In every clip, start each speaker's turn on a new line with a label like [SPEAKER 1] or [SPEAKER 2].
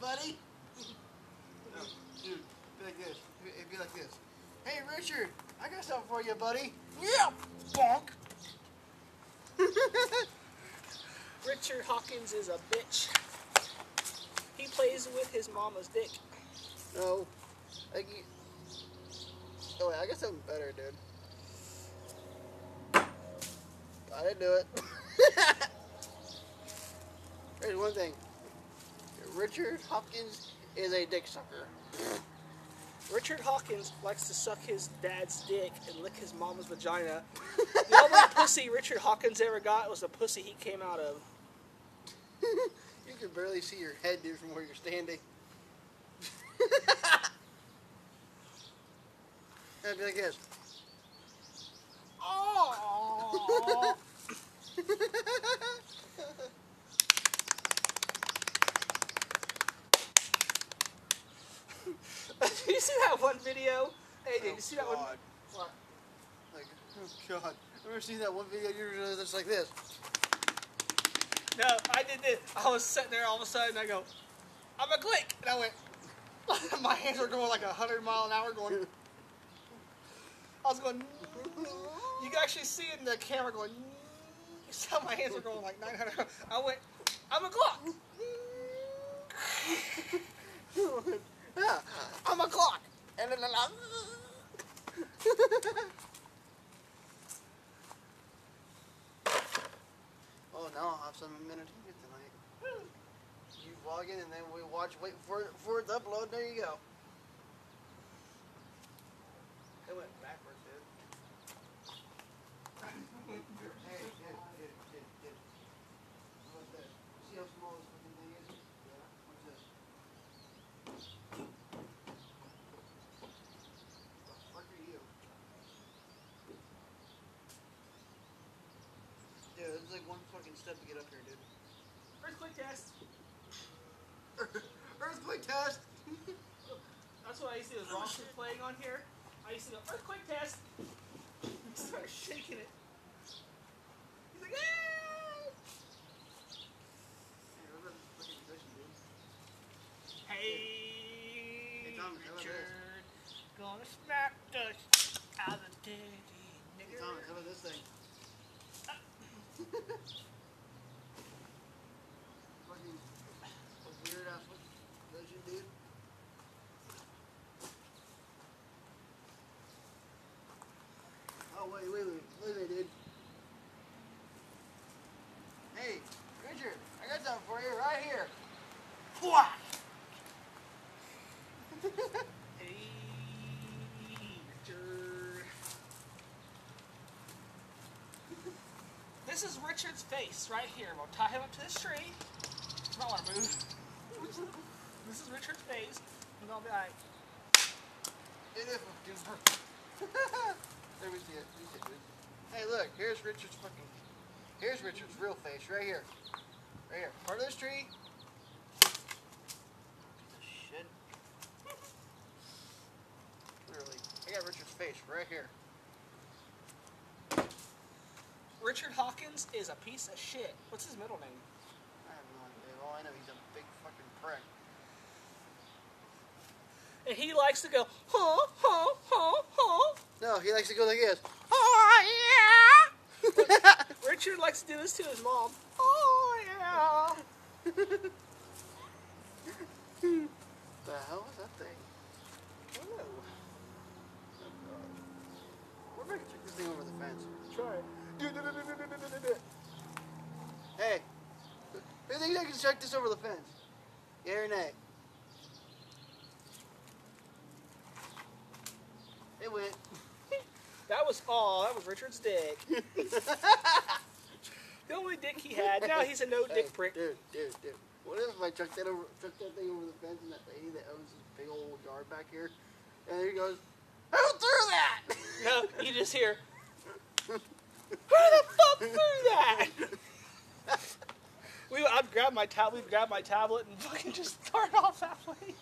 [SPEAKER 1] buddy.
[SPEAKER 2] no,
[SPEAKER 1] dude, be like this. It'd be like this. Hey, Richard, I got something for you, buddy. Yeah, bonk.
[SPEAKER 2] Richard Hawkins is a bitch. He plays with his mama's dick.
[SPEAKER 1] No, I, oh wait, I got something better, dude. I didn't do it. There's one thing. Richard Hopkins is a dick sucker.
[SPEAKER 2] Richard Hawkins likes to suck his dad's dick and lick his mama's vagina. The only pussy Richard Hawkins ever got was the pussy he came out of.
[SPEAKER 1] you can barely see your head, dude, from where you're standing. That'd be like this.
[SPEAKER 2] Oh. Did you see that one video? Hey, did you see that one?
[SPEAKER 1] Oh,
[SPEAKER 2] what?
[SPEAKER 1] Like, oh God. I've never seen that one video usually that's like this.
[SPEAKER 2] No, I did this. I was sitting there all of a sudden. I go, I'm a click, and I went. my hands were going like a hundred mile an hour. Going. I was going. You can actually see it in the camera going. You saw my hands were going like 900. I went. I'm a clock.
[SPEAKER 1] yeah, I'm a clock. Oh, now I'll have some entertainment tonight. You vlog in and then we watch, wait for it, for it to upload. There you go. It went backwards, dude. Hey, dude, dude, dude, dude. What's this? See how small this fucking thing is? Yeah. What's this? The fuck are you? Dude, it's like to get up here, dude.
[SPEAKER 2] Earthquake test.
[SPEAKER 1] Earthquake test!
[SPEAKER 2] That's why I used to do. Is Ross playing on here. I used to go earthquake test. Start shaking it. He's like, ah!
[SPEAKER 1] Hey, what about fucking position, dude?
[SPEAKER 2] Hey,
[SPEAKER 1] Hey, Thomas, how about this?
[SPEAKER 2] Richard, gonna smack the out of daddy,
[SPEAKER 1] Hey. Thomas, how about this thing? fucking weird ass position, dude. Oh, wait, wait, wait, wait, wait, dude. Hey, Richard, I got something for you right here. Wha-
[SPEAKER 2] Hey, Richard. This is Richard's face right here. We'll tie him up to this tree. I don't want to move. This is Richard's face. And I'll be like,
[SPEAKER 1] It is fucking There we see it. We see it, dude. Hey, look. Here's Richard's fucking. Here's Richard's real face right here. Right here. Part of this tree. Shit. Literally. I got Richard's face right here.
[SPEAKER 2] Richard Hawkins is a piece of shit. What's his middle name?
[SPEAKER 1] I have no idea. All I know he's a big fucking prick.
[SPEAKER 2] And he likes to go, huh, huh, huh, huh.
[SPEAKER 1] No, he likes to go like this.
[SPEAKER 2] Oh, yeah. Richard likes to do this to his mom. Oh, yeah.
[SPEAKER 1] the hell is that thing? Oh, God. We're gonna check this thing over the fence.
[SPEAKER 2] try it.
[SPEAKER 1] Hey, who thinks I can check this over the fence? Yeah or nay? It went.
[SPEAKER 2] That was, all. that was Richard's dick. the only dick he had. Now he's a no dick prick.
[SPEAKER 1] Dude, dude, dude. What if I chuck that over, chuck that thing over the fence and that lady that owns this big old yard back here, and there he goes, who threw that?
[SPEAKER 2] No, you just hear, who the fuck threw that? We, I'd grab my tablet, we'd grab my tablet and fucking just start off that way.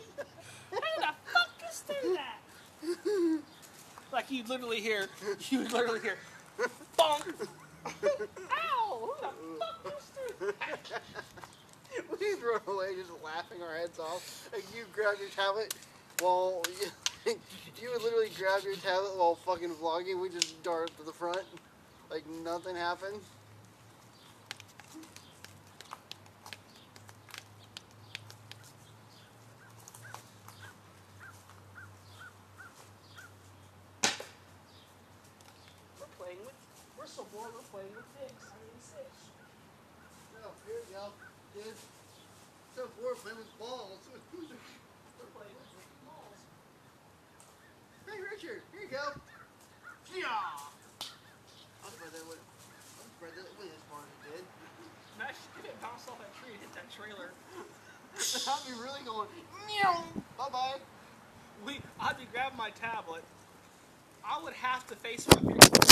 [SPEAKER 2] Who the fuck just threw that? Like you'd literally hear, you would literally hear, bonk. Ow! Who the fuck just threw that?
[SPEAKER 1] we throw it away, just laughing our heads off. And you grab your tablet while you, you would literally grab your tablet while fucking vlogging. We just dart to the front, like nothing happened.
[SPEAKER 2] We're playing We're so bored. We're playing with dicks. I mean, six.
[SPEAKER 1] Oh, here you go, dude. So bored playing with balls.
[SPEAKER 2] We're playing with balls.
[SPEAKER 1] hey, Richard, here you go.
[SPEAKER 2] Yeah.
[SPEAKER 1] I'll spread that with. I'll spread that with as far as it did.
[SPEAKER 2] Imagine if it bounced off that tree and hit that trailer.
[SPEAKER 1] I'll be really going. Meow. Bye bye.
[SPEAKER 2] We, I'd be grabbing my tablet. I would have to face my